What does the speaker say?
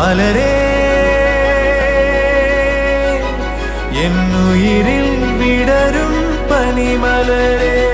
മലരേ എന്നുയിരിൽ വിടരും പനിമലരേ.